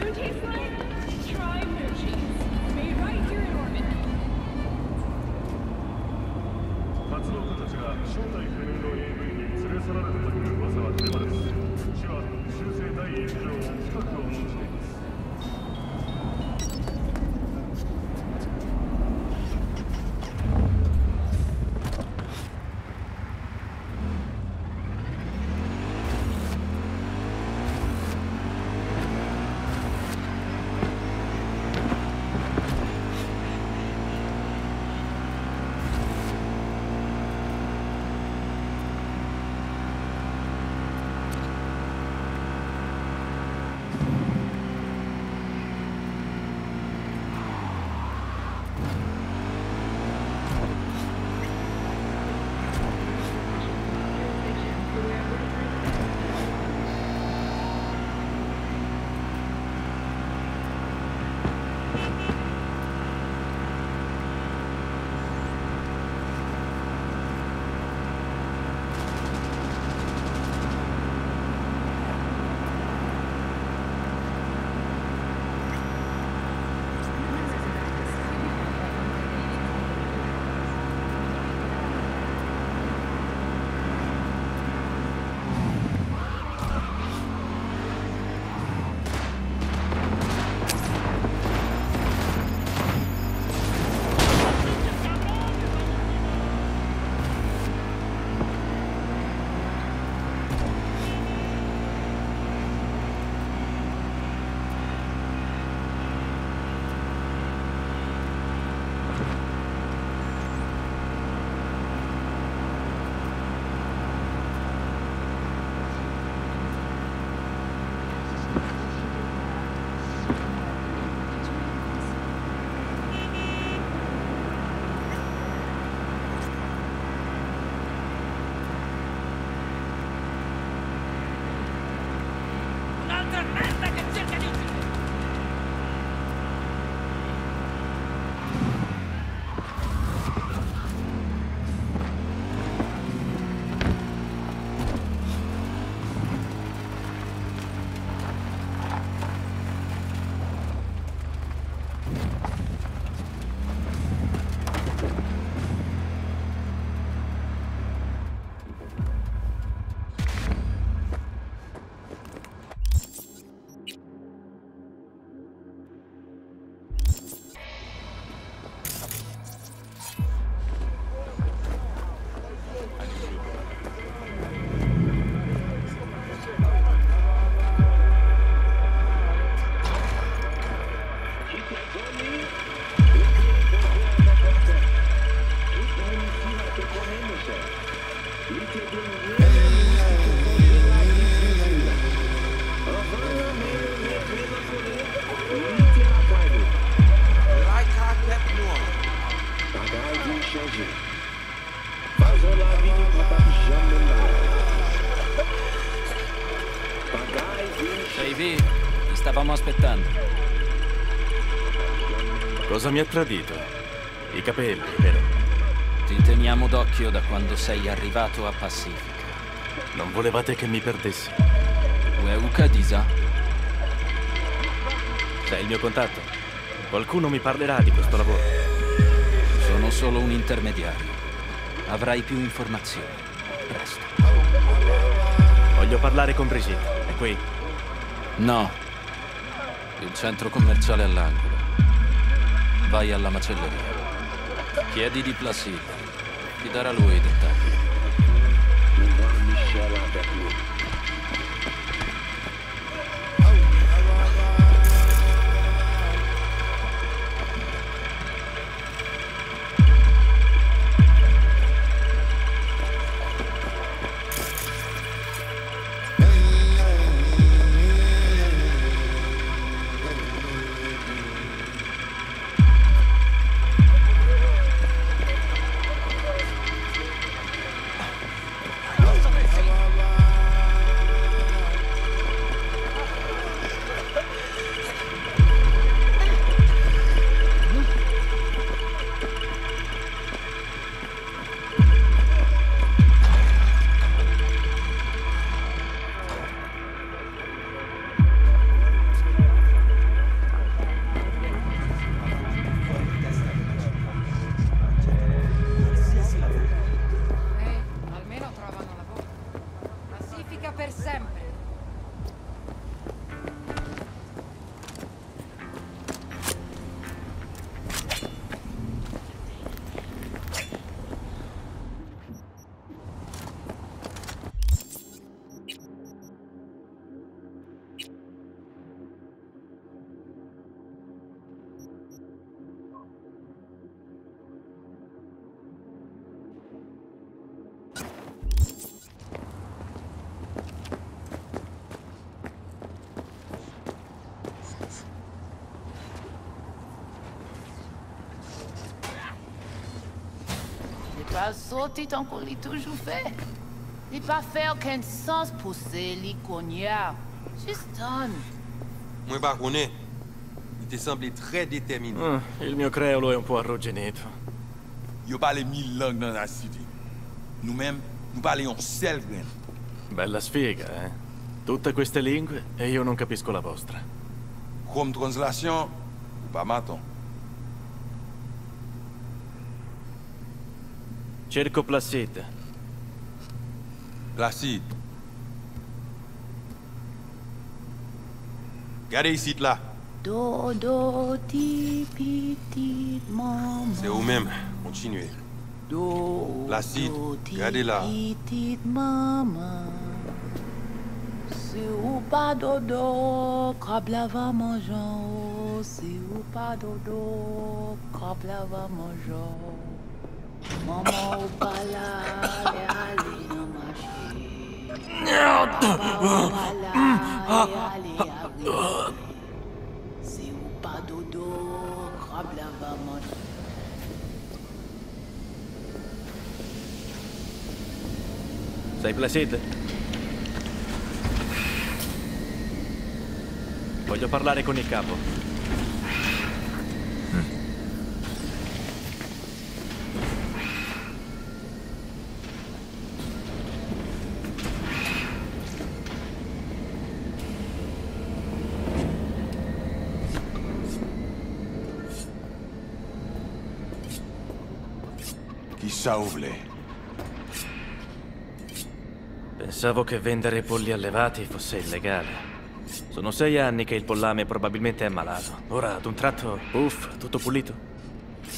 Blue team's aspettando. Cosa mi ha tradito? I capelli, vero? Ti teniamo d'occhio da quando sei arrivato a Pacifica. Non volevate che mi perdessi. Ueuka Disa? Sei il mio contatto. Qualcuno mi parlerà di questo lavoro. Sono solo un intermediario. Avrai più informazioni. Presto. Voglio parlare con Brigitte. È qui? No. Il centro commerciale all'angolo. Vai alla macelleria. Chiedi di Placide. Ti darà lui i dettagli. pas sauté tant qu'on toujours fait. Il n'a pas fait aucun sens pour ce l'iconia. Juste donne. Moi, je ne Il te semblait très déterminé. Mmh. Il me crée un poids rouge net. Il parle mille langues dans la cité. Nous-mêmes, nous parlons seul grain. Bella sfiga, eh? Toutes ces langues, et je ne comprends pas la vôtre. Comme translation, pas maton. Cerco Placide. Placide. Regardez ici, là. Dodo, ti, petite maman. C'est vous-même. Continuez. Do, Placide, do, ti, regardez là. Petite maman. Si ou pas dodo, kabla va mangeant. Si ou pas dodo, kabla va mangeant. Sei Placide? Voglio parlare con il capo. Ovle. Pensavo che vendere polli allevati fosse illegale. Sono sei anni che il pollame probabilmente è malato. Ora, ad un tratto, uff, tutto pulito.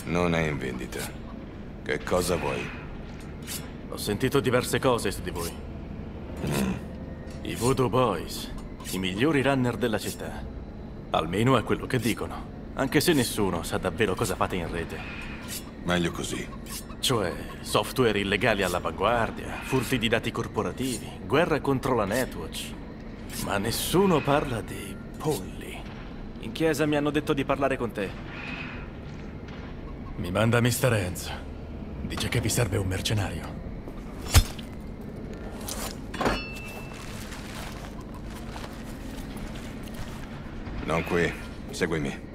Non è in vendita. Che cosa vuoi? Ho sentito diverse cose su di voi. I Voodoo Boys, i migliori runner della città. Almeno è quello che dicono. Anche se nessuno sa davvero cosa fate in rete. Meglio così. Cioè, software illegali all'avanguardia, furti di dati corporativi, guerra contro la Netwatch. Ma nessuno parla di polli. In chiesa mi hanno detto di parlare con te. Mi manda Mr. Enz. Dice che vi serve un mercenario. Non qui. Seguimi.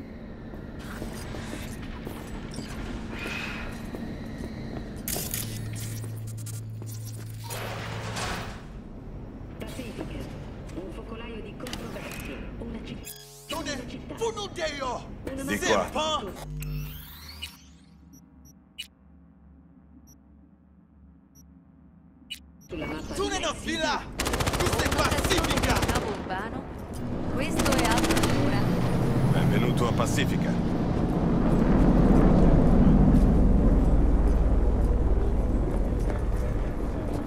Sulla mappa Tu ne di non Messi, fila! Questo è Pacifica! Cavo urbano. Questo è altro ancora. Benvenuto a Pacifica.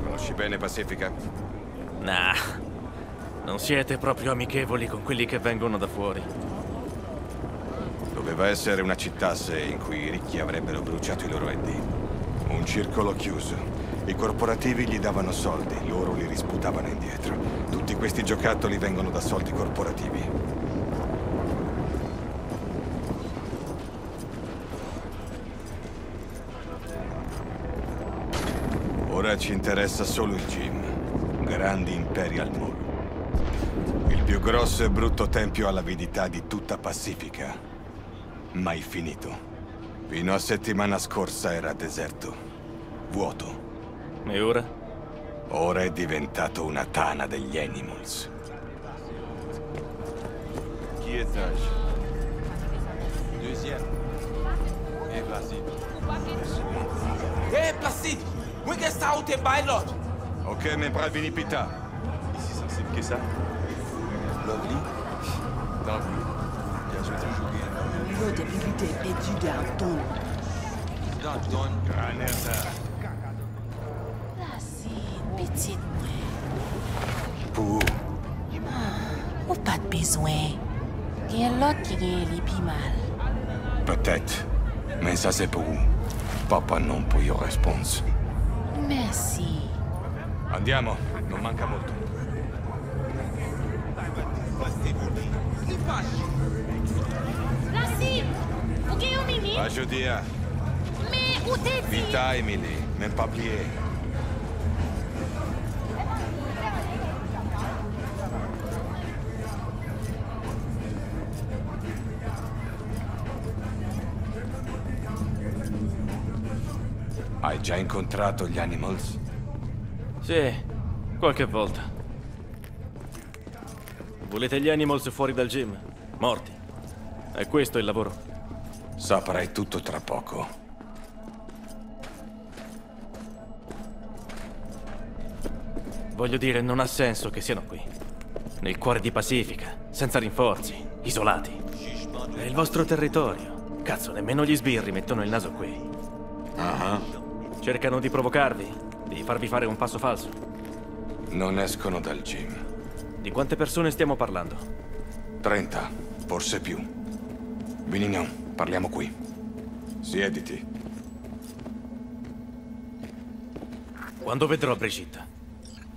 Conosci bene Pacifica? Nah, non siete proprio amichevoli con quelli che vengono da fuori. Doveva essere una città se in cui i ricchi avrebbero bruciato i loro endi. Un circolo chiuso. I corporativi gli davano soldi, loro li risputavano indietro. Tutti questi giocattoli vengono da soldi corporativi. Ora ci interessa solo il gym. Grandi Imperial Mall. Il più grosso e brutto tempio all'avidità di tutta Pacifica. Mai finito. Fino a settimana scorsa era deserto. Vuoto. E ora? Ora è diventato una tana degli Animals. Qui étage Deuxième. Et Placide. Hé, Placide! Où est-ce que tu? Ok, mais Pravini Pita. Ici sensible que ça Lovely Tant pis. Bien joué, toujours t'es perdu dans ton... Dans Don. Granada. Placide, petite moi. Pour Ou pas de besoin. Il y a l'autre qui gagne les pi mal. Peut-être. Mais ça c'est pour Papa non pour your response. Merci. Andiamo, non manca molto. Placide! O que é o menino? Va Giudia. Me, o Teddy! Vita Emily. même pas già incontrato gli Animals? Sì, qualche volta. Volete gli Animals fuori dal gym? Morti. È questo il lavoro. Saprai tutto tra poco. Voglio dire, non ha senso che siano qui. Nel cuore di Pacifica, senza rinforzi, isolati. È il vostro territorio. Cazzo, nemmeno gli sbirri mettono il naso qui. Ah, Cercano di provocarvi, di farvi fare un passo falso. Non escono dal gym. Di quante persone stiamo parlando? 30, forse più. Benignon, parliamo qui. Siediti. Quando vedrò Brigitte?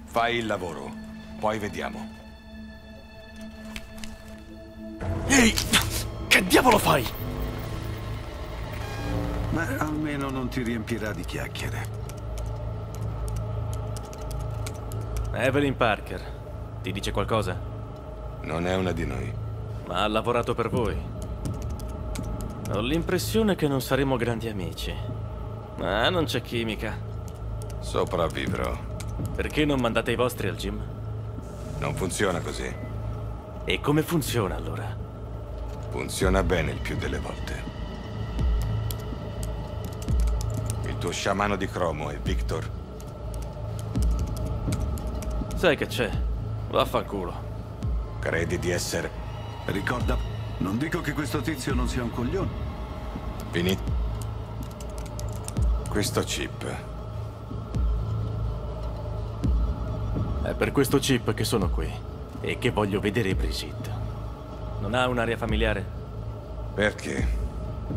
Fai il lavoro, poi vediamo. Ehi! Che diavolo fai? Ma almeno non ti riempirà di chiacchiere. Evelyn Parker. Ti dice qualcosa? Non è una di noi. Ma ha lavorato per voi. Ho l'impressione che non saremo grandi amici. Ma non c'è chimica. Sopravvivrò. Perché non mandate i vostri al gym? Non funziona così. E come funziona allora? Funziona bene il più delle volte. Tuo sciamano di cromo è Victor. Sai che c'è? Vaffanculo. Credi di essere... Ricorda, non dico che questo tizio non sia un coglione. Finito. Questo chip. È per questo chip che sono qui. E che voglio vedere Brigitte. Non ha un'aria familiare? Perché?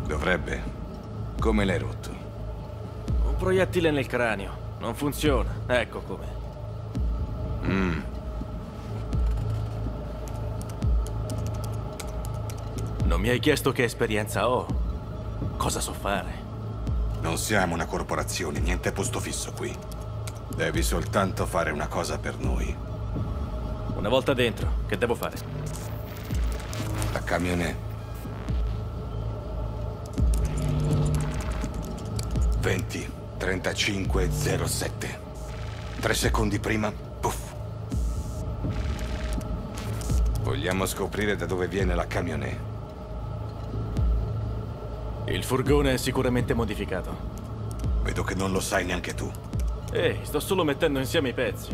Dovrebbe. Come l'hai rotto? Un proiettile nel cranio. Non funziona. Ecco come. Mm. Non mi hai chiesto che esperienza ho. Cosa so fare? Non siamo una corporazione, niente posto fisso qui. Devi soltanto fare una cosa per noi. Una volta dentro, che devo fare? La camionè. 20, 35, 07. Tre secondi prima, puff. Vogliamo scoprire da dove viene la camionè. Il furgone è sicuramente modificato. Vedo che non lo sai neanche tu. Ehi, sto solo mettendo insieme i pezzi.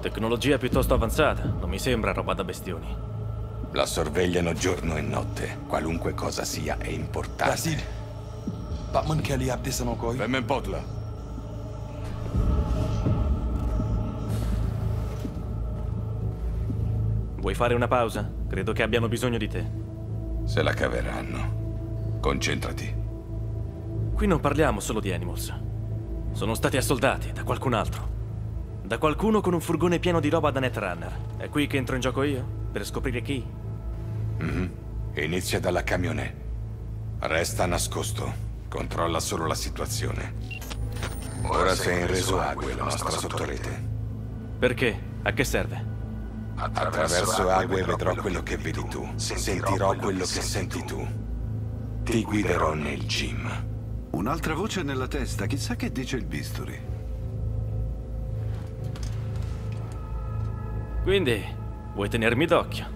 Tecnologia piuttosto avanzata, non mi sembra roba da bestioni. La sorvegliano giorno e notte. Qualunque cosa sia è importante. Placide. Batman Kelly encore. Fais même pas de là. Vuoi fare una pausa? Credo che abbiano bisogno di te. Se la caveranno. Concentrati. Qui non parliamo solo di Animals. Sono stati assoldati da qualcun altro. Da qualcuno con un furgone pieno di roba da Netrunner. È qui che entro in gioco io? Per scoprire chi? Mhm. Inizia dalla camionè. Resta nascosto. Controlla solo la situazione. Ora sei in reso Ague, la nostra sottorete. Perché? A che serve? Attraverso Ague vedrò quello che vedi tu. Sentirò quello che senti tu. Ti guiderò nel gym. Un'altra voce nella testa, chissà che dice il bisturi. Quindi, vuoi tenermi d'occhio?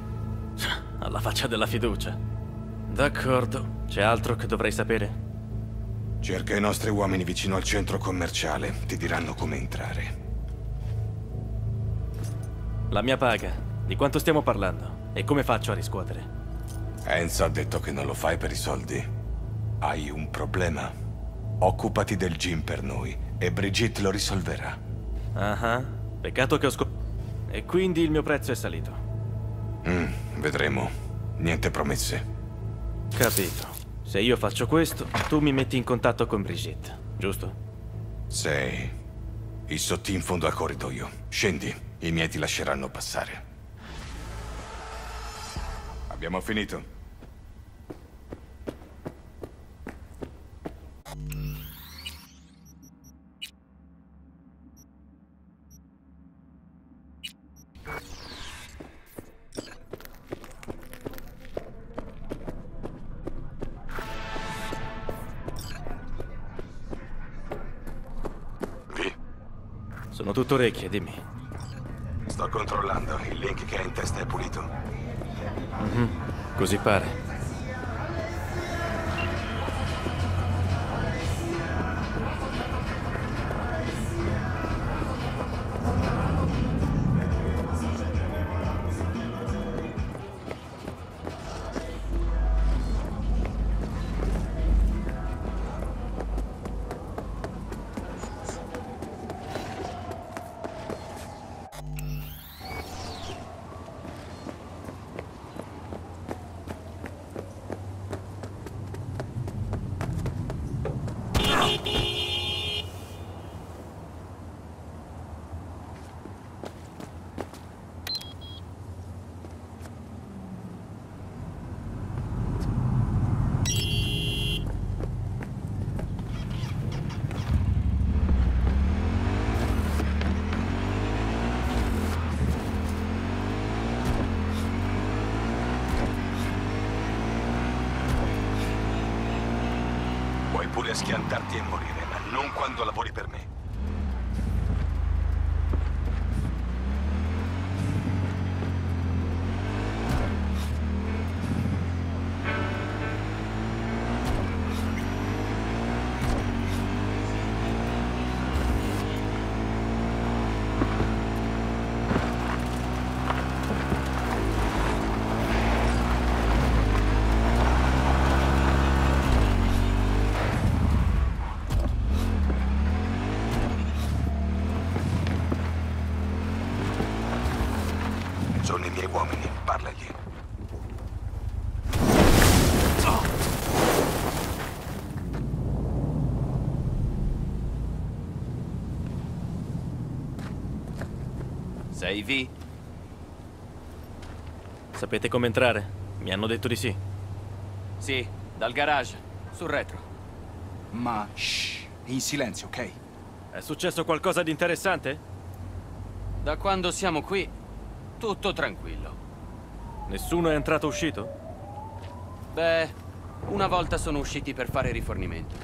Alla faccia della fiducia. D'accordo. C'è altro che dovrei sapere? Cerca i nostri uomini vicino al centro commerciale. Ti diranno come entrare. La mia paga. Di quanto stiamo parlando? E come faccio a riscuotere? Enzo ha detto che non lo fai per i soldi. Hai un problema. Occupati del gym per noi e Brigitte lo risolverà. Ah, ah. peccato che ho scop... E quindi il mio prezzo è salito. Mm, vedremo. Niente promesse. Capito. Se io faccio questo, tu mi metti in contatto con Brigitte, giusto? Sei. Il sottì in fondo al corridoio. Scendi, i miei ti lasceranno passare. Abbiamo finito. Sono tutto orecchie, dimmi. Sto controllando. Il link che hai in testa è pulito. Mhm, Così pare. Schiantarti e morire, ma non quando lavori per me. Sono i miei uomini, parlagli. Sei V? Sapete come entrare? Mi hanno detto di sì. Sì, dal garage, sul retro. Ma shh, in silenzio, ok? È successo qualcosa di interessante? Da quando siamo qui, tutto tranquillo. Nessuno è entrato o uscito? Beh, una volta sono usciti per fare rifornimento.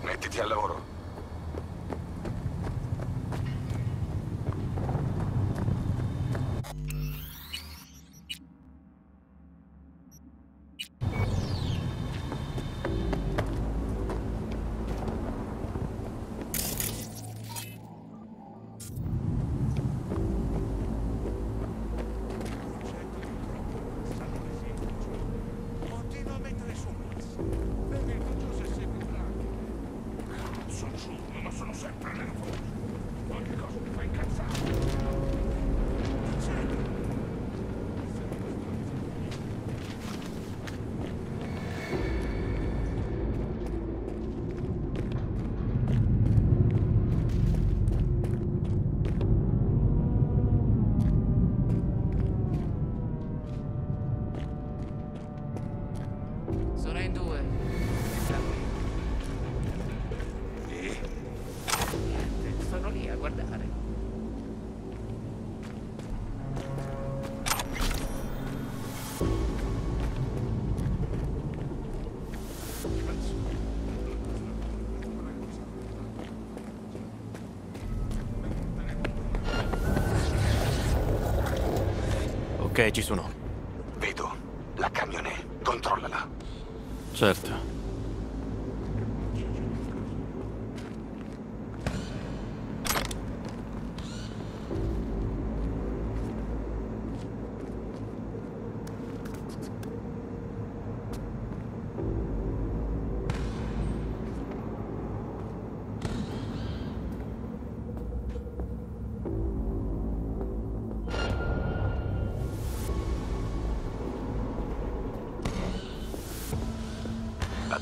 Mettiti al lavoro. Ok, ci sono. Vedo. La camionè. Controllala. Certo.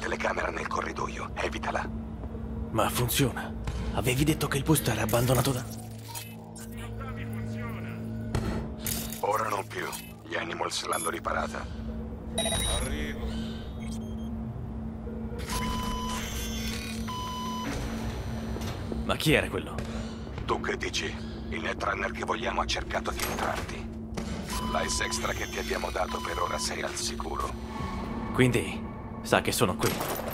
telecamera nel corridoio, evitala. Ma funziona. Avevi detto che il posto era abbandonato da... Ora non più. Gli Animals l'hanno riparata. Arrivo. Ma chi era quello? Tu che dici? Il netrunner che vogliamo ha cercato di entrarti. L'ice extra che ti abbiamo dato per ora sei al sicuro. Quindi, sa che sono qui.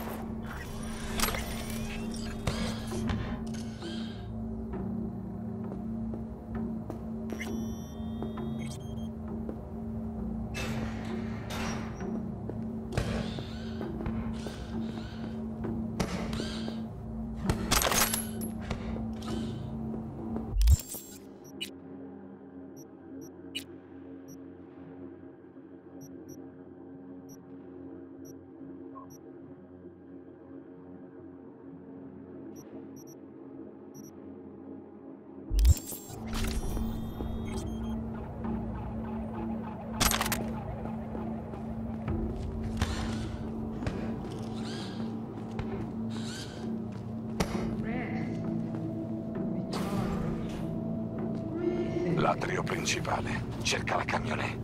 Principale. Cerca la camionetta.